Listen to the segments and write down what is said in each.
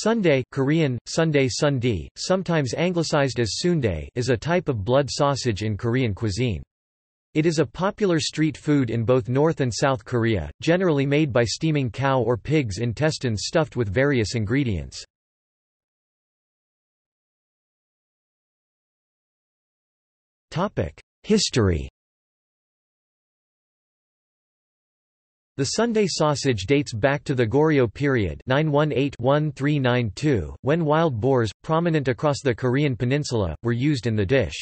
Sundae Korean, Sundae Sundae, sometimes anglicized as soondae is a type of blood sausage in Korean cuisine. It is a popular street food in both North and South Korea, generally made by steaming cow or pig's intestines stuffed with various ingredients. History The Sundae sausage dates back to the Goryeo period 918-1392, when wild boars, prominent across the Korean peninsula, were used in the dish.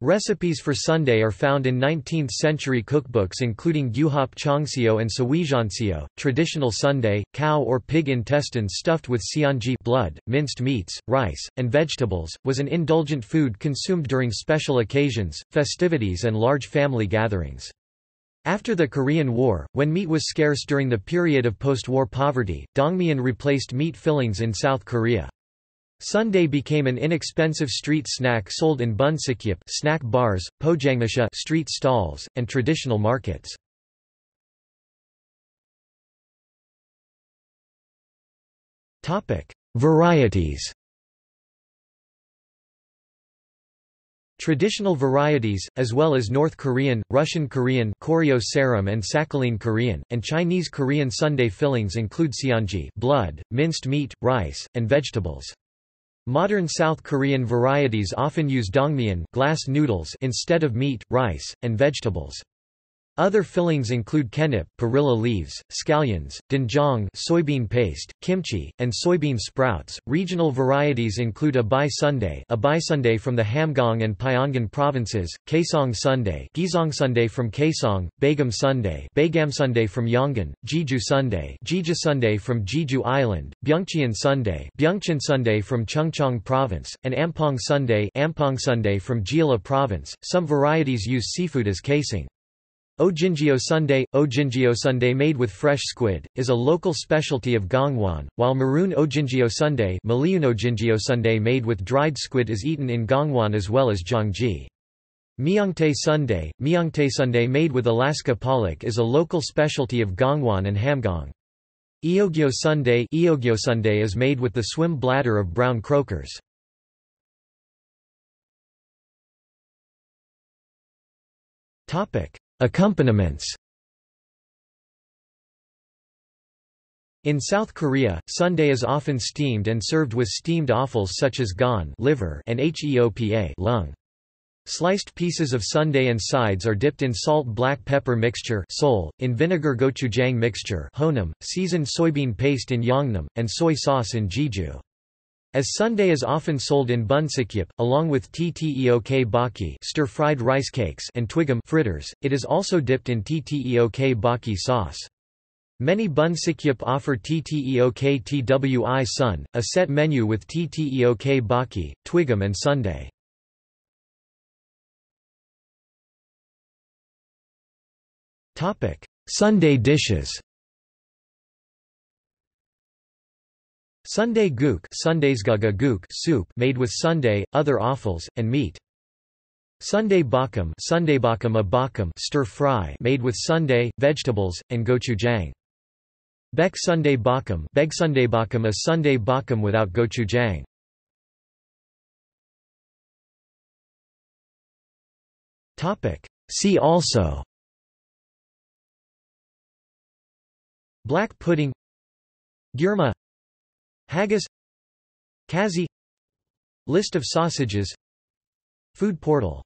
Recipes for sundae are found in 19th-century cookbooks including Gyuhap chongseo and Sawijeonseo. Traditional sundae, cow or pig intestines stuffed with seonji blood, minced meats, rice, and vegetables, was an indulgent food consumed during special occasions, festivities and large family gatherings. After the Korean War, when meat was scarce during the period of post-war poverty, dangmyeon replaced meat fillings in South Korea. Sundae became an inexpensive street snack sold in bunsikjip snack bars, pojangmacha street stalls, and traditional markets. Varieties Traditional varieties, as well as North Korean, Russian Korean Koryo Saram and Sakhalin Korean, and Chinese Korean sundae fillings include seonji blood, minced meat, rice, and vegetables. Modern South Korean varieties often use dangmyeon glass noodles instead of meat, rice, and vegetables. Other fillings include kkaennip perilla leaves, scallions, doenjang soybean paste, kimchi, and soybean sprouts. Regional varieties include abai sundae, abai sundae from the Hamgyong and Pyongan provinces, kaesong sundae, gizong sundae from Kaesong, bagam sundae, bagam sundae from Yongan, jeju sundae, jeju sundae from Jeju Island, byungcheon sundae, byungcheon sundae from Chungcheong province, and ampong sundae, ampong sundae from Jeolla province. Some varieties use seafood as casing. Ojingeo sundae, Ojingeo sundae made with fresh squid, is a local specialty of Gangwon, while mareun Ojingeo sundae, sundae made with dried squid is eaten in Gangwon as well as Gyeonggi. Myeongtae sundae, Myeongtae sundae made with Alaska pollock is a local specialty of Gangwon and Hamgyong. Eogyo sundae, Eogyo sundae is made with the swim bladder of brown croakers. Topic: Accompaniments In South Korea, sundae is often steamed and served with steamed offals such as gan liver and heopa lung. Sliced pieces of sundae and sides are dipped in salt black pepper mixture sol, in vinegar gochujang mixture honam, seasoned soybean paste in yeongnam, and soy sauce in jeju. As Sundae is often sold in bunsikjip, along with tteok bokki stir-fried rice cakes and twigim fritters, it is also dipped in tteok bokki sauce. Many bunsikjip offer tteok twi sun, a set menu with tteok bokki, twigim and sundae. Sundae dishes Sundae guk guk soup made with sundae, other offals, and meat. Sundae bokkeum bokkeum a bokkeum stir fry made with sundae, vegetables, and gochujang. Bek sundae bokkeum beg sundae bokkeum a sundae bokkeum without gochujang. Topic. See also Black pudding Gyurma Haggis Kazi List of sausages Food portal